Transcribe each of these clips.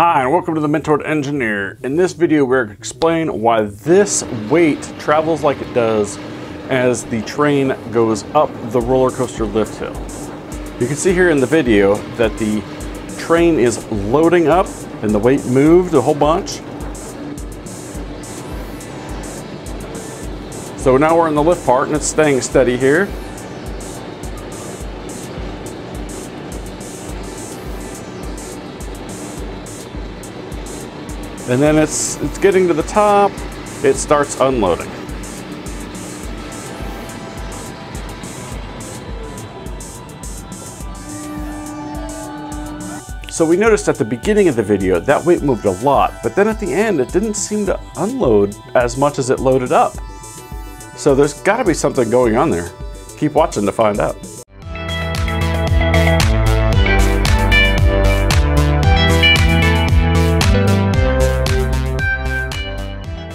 Hi and welcome to the Mentored Engineer. In this video we're going to explain why this weight travels like it does as the train goes up the roller coaster lift hill. You can see here in the video that the train is loading up and the weight moved a whole bunch. So now we're in the lift part and it's staying steady here. And then it's, it's getting to the top, it starts unloading. So we noticed at the beginning of the video that weight moved a lot, but then at the end it didn't seem to unload as much as it loaded up. So there's gotta be something going on there. Keep watching to find out.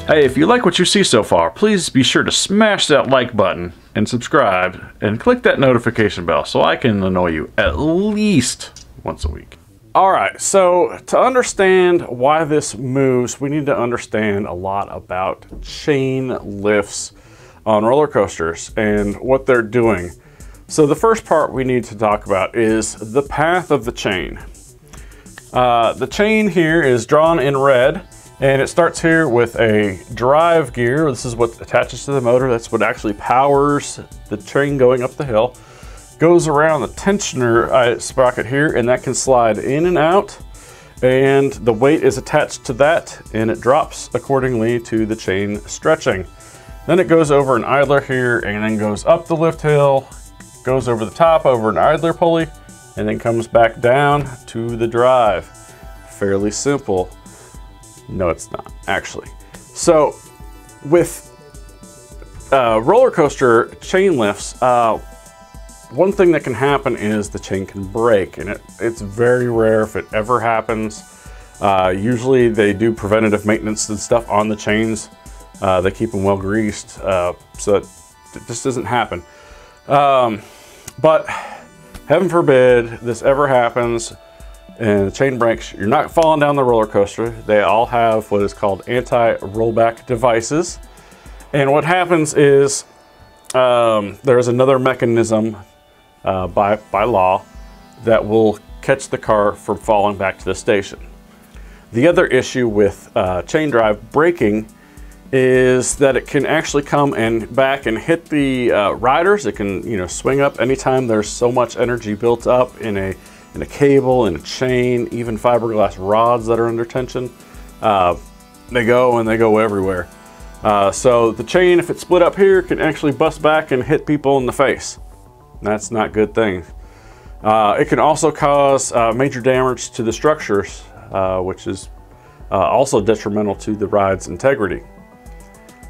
Hey, if you like what you see so far, please be sure to smash that like button and subscribe and click that notification bell so I can annoy you at least once a week. All right, so to understand why this moves, we need to understand a lot about chain lifts on roller coasters and what they're doing. So the first part we need to talk about is the path of the chain. Uh, the chain here is drawn in red and it starts here with a drive gear. This is what attaches to the motor. That's what actually powers the train going up the hill. Goes around the tensioner uh, sprocket here and that can slide in and out. And the weight is attached to that and it drops accordingly to the chain stretching. Then it goes over an idler here and then goes up the lift hill, goes over the top over an idler pulley, and then comes back down to the drive. Fairly simple. No, it's not, actually. So with uh, roller coaster chain lifts, uh, one thing that can happen is the chain can break, and it, it's very rare if it ever happens. Uh, usually they do preventative maintenance and stuff on the chains. Uh, they keep them well greased, uh, so that this doesn't happen. Um, but heaven forbid this ever happens, and the chain breaks, you're not falling down the roller coaster. They all have what is called anti-rollback devices. And what happens is um, there's another mechanism uh, by, by law that will catch the car from falling back to the station. The other issue with uh, chain drive breaking is that it can actually come and back and hit the uh, riders. It can, you know, swing up anytime there's so much energy built up in a in a cable, in a chain, even fiberglass rods that are under tension. Uh, they go and they go everywhere. Uh, so the chain, if it's split up here, can actually bust back and hit people in the face. That's not good thing. Uh, it can also cause uh, major damage to the structures, uh, which is uh, also detrimental to the ride's integrity.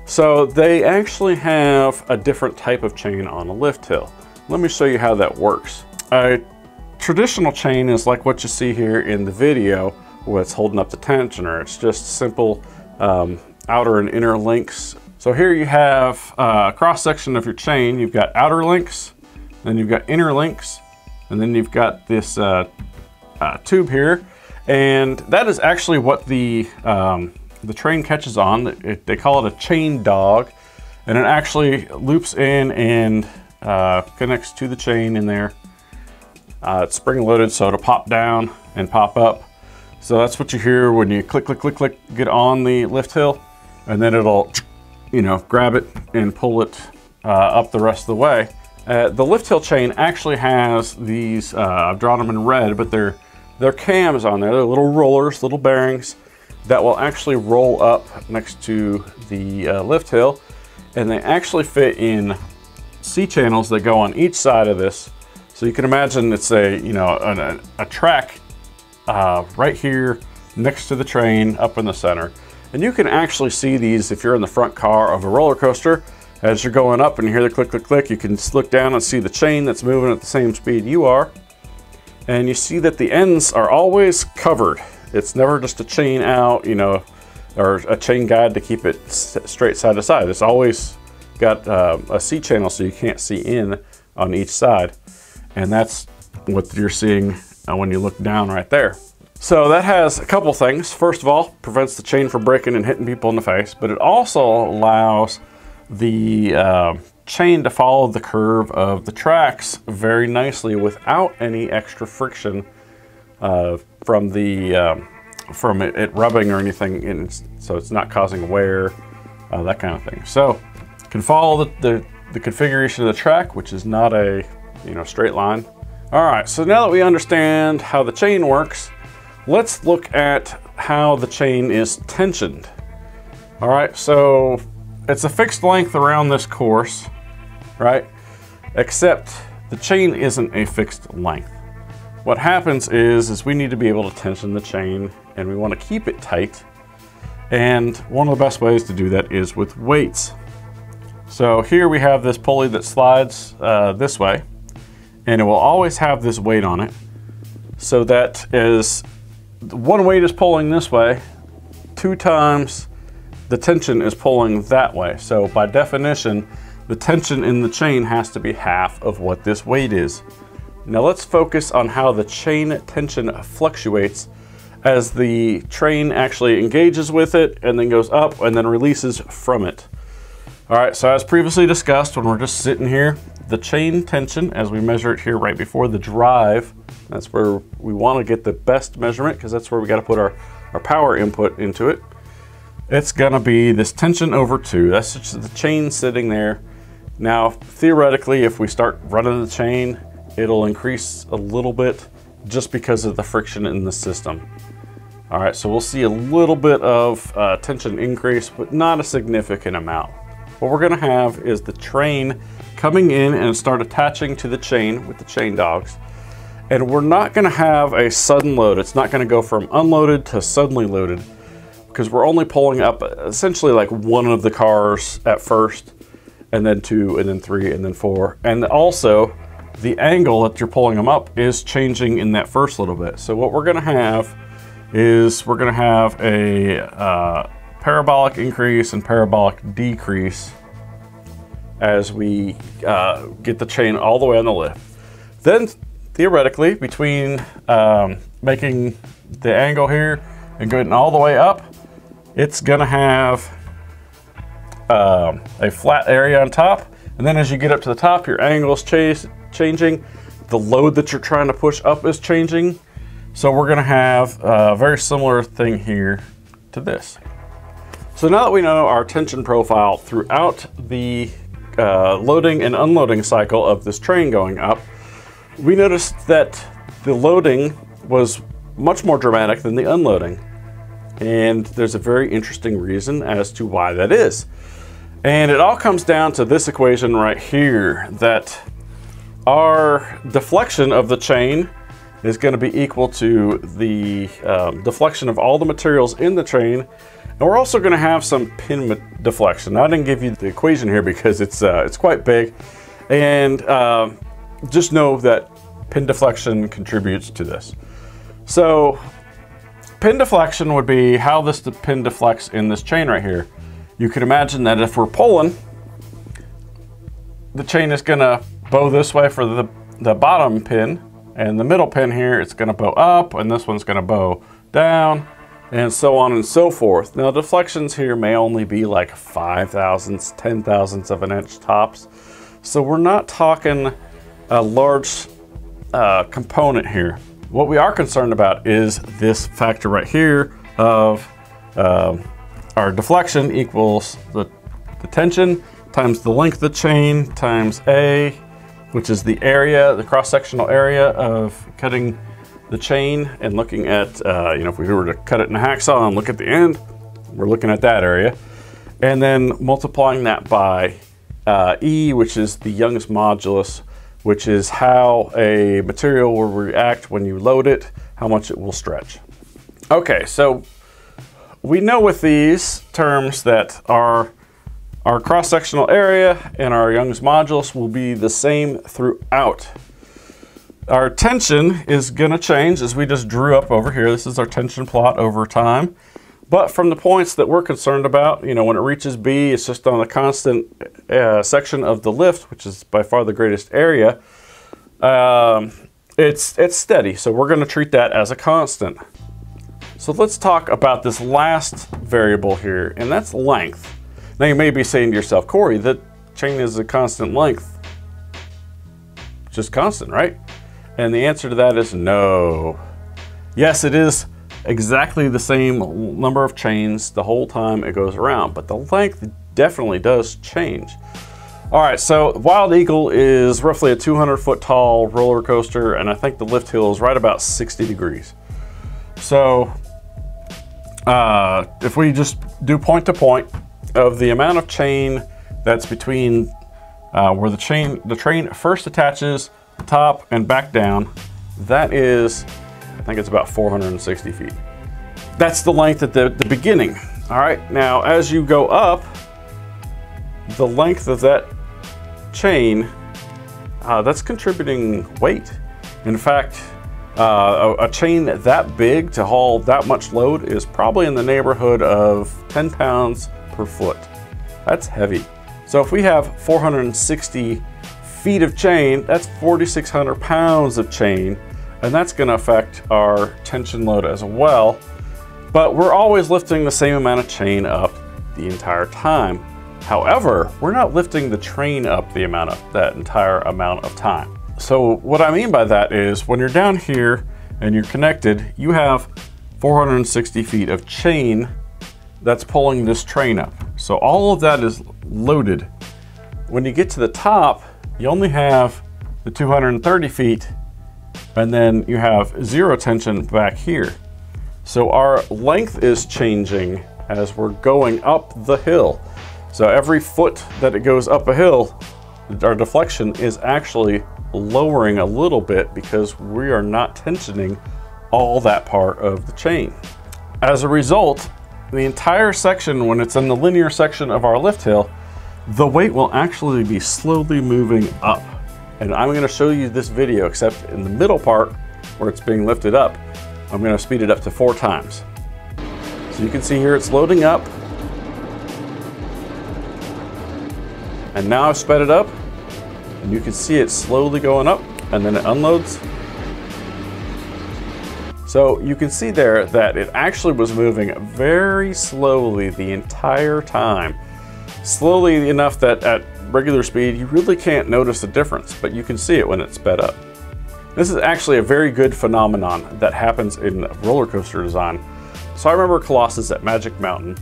So they actually have a different type of chain on a lift hill. Let me show you how that works. A traditional chain is like what you see here in the video what's holding up the tensioner. It's just simple um, outer and inner links. So here you have uh, a cross section of your chain. You've got outer links, then you've got inner links, and then you've got this uh, uh, tube here. And that is actually what the, um, the train catches on. It, they call it a chain dog. And it actually loops in and uh, connects to the chain in there. Uh, it's spring loaded, so it'll pop down and pop up. So that's what you hear when you click, click, click, click, get on the lift hill, and then it'll, you know, grab it and pull it uh, up the rest of the way. Uh, the lift hill chain actually has these, uh, I've drawn them in red, but they're, they're cams on there. They're little rollers, little bearings that will actually roll up next to the uh, lift hill. And they actually fit in C-channels that go on each side of this so you can imagine it's a, you know, a, a track uh, right here next to the train up in the center. And you can actually see these if you're in the front car of a roller coaster. As you're going up and you hear the click, click, click, you can look down and see the chain that's moving at the same speed you are. And you see that the ends are always covered. It's never just a chain out, you know, or a chain guide to keep it straight side to side. It's always got uh, a C channel so you can't see in on each side. And that's what you're seeing uh, when you look down right there. So that has a couple things. First of all, prevents the chain from breaking and hitting people in the face, but it also allows the uh, chain to follow the curve of the tracks very nicely without any extra friction uh, from the um, from it, it, rubbing or anything. It's, so it's not causing wear, uh, that kind of thing. So can follow the, the, the configuration of the track, which is not a you know straight line. All right, so now that we understand how the chain works, let's look at how the chain is tensioned. All right, so it's a fixed length around this course, right? Except the chain isn't a fixed length. What happens is, is we need to be able to tension the chain and we want to keep it tight. And one of the best ways to do that is with weights. So here we have this pulley that slides uh, this way and it will always have this weight on it so that is one weight is pulling this way, two times the tension is pulling that way. So by definition, the tension in the chain has to be half of what this weight is. Now let's focus on how the chain tension fluctuates as the train actually engages with it and then goes up and then releases from it. All right, so as previously discussed, when we're just sitting here, the chain tension, as we measure it here right before the drive, that's where we want to get the best measurement because that's where we got to put our, our power input into it. It's going to be this tension over 2. That's just the chain sitting there. Now, theoretically, if we start running the chain, it'll increase a little bit just because of the friction in the system. All right, so we'll see a little bit of uh, tension increase, but not a significant amount. What we're gonna have is the train coming in and start attaching to the chain with the chain dogs. And we're not gonna have a sudden load. It's not gonna go from unloaded to suddenly loaded because we're only pulling up essentially like one of the cars at first and then two and then three and then four. And also the angle that you're pulling them up is changing in that first little bit. So what we're gonna have is we're gonna have a uh, parabolic increase and parabolic decrease as we uh, get the chain all the way on the lift. Then theoretically, between um, making the angle here and going all the way up, it's gonna have um, a flat area on top. And then as you get up to the top, your angle is ch changing. The load that you're trying to push up is changing. So we're gonna have a very similar thing here to this. So now that we know our tension profile throughout the uh, loading and unloading cycle of this train going up, we noticed that the loading was much more dramatic than the unloading. And there's a very interesting reason as to why that is. And it all comes down to this equation right here, that our deflection of the chain is going to be equal to the um, deflection of all the materials in the chain. And we're also going to have some pin deflection. Now, I didn't give you the equation here because it's, uh, it's quite big. And uh, just know that pin deflection contributes to this. So pin deflection would be how this pin deflects in this chain right here. You can imagine that if we're pulling, the chain is going to bow this way for the, the bottom pin and the middle pin here, it's gonna bow up, and this one's gonna bow down, and so on and so forth. Now deflections here may only be like five thousandths, ten thousandths of an inch tops. So we're not talking a large uh, component here. What we are concerned about is this factor right here of uh, our deflection equals the, the tension times the length of the chain times A which is the area, the cross-sectional area of cutting the chain and looking at, uh, you know, if we were to cut it in a hacksaw and look at the end, we're looking at that area. And then multiplying that by uh, E, which is the Young's modulus, which is how a material will react when you load it, how much it will stretch. Okay, so we know with these terms that our our cross-sectional area and our Young's modulus will be the same throughout. Our tension is gonna change as we just drew up over here. This is our tension plot over time. But from the points that we're concerned about, you know, when it reaches B, it's just on the constant uh, section of the lift, which is by far the greatest area. Um, it's, it's steady, so we're gonna treat that as a constant. So let's talk about this last variable here, and that's length. Now you may be saying to yourself, Corey, that chain is a constant length. Just constant, right? And the answer to that is no. Yes, it is exactly the same number of chains the whole time it goes around, but the length definitely does change. All right, so Wild Eagle is roughly a 200 foot tall roller coaster, and I think the lift hill is right about 60 degrees. So uh, if we just do point to point of the amount of chain that's between uh, where the chain the train first attaches top and back down, that is, I think it's about 460 feet. That's the length at the, the beginning. All right, now as you go up, the length of that chain, uh, that's contributing weight. In fact, uh, a, a, chain that big to haul that much load is probably in the neighborhood of 10 pounds per foot. That's heavy. So if we have 460 feet of chain, that's 4,600 pounds of chain, and that's gonna affect our tension load as well. But we're always lifting the same amount of chain up the entire time. However, we're not lifting the train up the amount of that entire amount of time. So what I mean by that is when you're down here and you're connected, you have 460 feet of chain that's pulling this train up. So all of that is loaded. When you get to the top, you only have the 230 feet and then you have zero tension back here. So our length is changing as we're going up the hill. So every foot that it goes up a hill, our deflection is actually lowering a little bit because we are not tensioning all that part of the chain. As a result, the entire section, when it's in the linear section of our lift hill, the weight will actually be slowly moving up. And I'm gonna show you this video, except in the middle part where it's being lifted up, I'm gonna speed it up to four times. So you can see here it's loading up. And now I've sped it up and you can see it slowly going up and then it unloads. So you can see there that it actually was moving very slowly the entire time. Slowly enough that at regular speed you really can't notice the difference, but you can see it when it's sped up. This is actually a very good phenomenon that happens in roller coaster design. So I remember Colossus at Magic Mountain,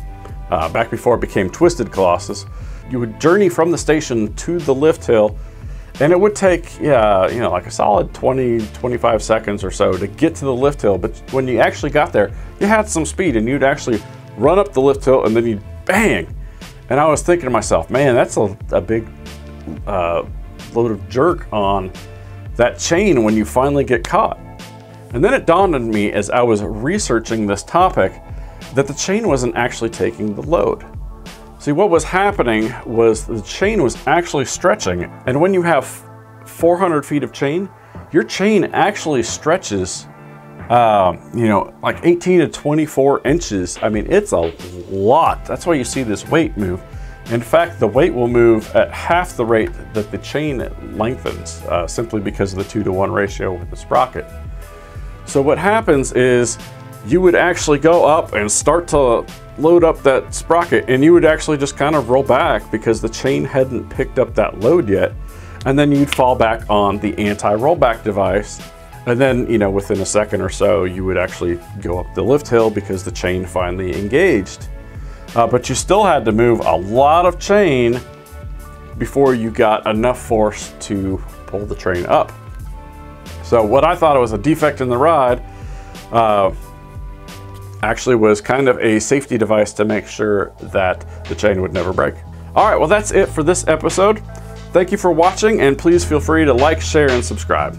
uh, back before it became Twisted Colossus. You would journey from the station to the lift hill and it would take, yeah, you know, like a solid 20, 25 seconds or so to get to the lift hill. But when you actually got there, you had some speed and you'd actually run up the lift hill and then you'd bang. And I was thinking to myself, man, that's a, a big uh, load of jerk on that chain when you finally get caught. And then it dawned on me as I was researching this topic that the chain wasn't actually taking the load. See, what was happening was the chain was actually stretching. And when you have 400 feet of chain, your chain actually stretches, uh, you know, like 18 to 24 inches. I mean, it's a lot. That's why you see this weight move. In fact, the weight will move at half the rate that the chain lengthens, uh, simply because of the two to one ratio with the sprocket. So what happens is you would actually go up and start to load up that sprocket and you would actually just kind of roll back because the chain hadn't picked up that load yet. And then you'd fall back on the anti-rollback device. And then, you know, within a second or so, you would actually go up the lift hill because the chain finally engaged. Uh, but you still had to move a lot of chain before you got enough force to pull the train up. So what I thought was a defect in the rod uh, actually was kind of a safety device to make sure that the chain would never break. All right, well, that's it for this episode. Thank you for watching, and please feel free to like, share, and subscribe.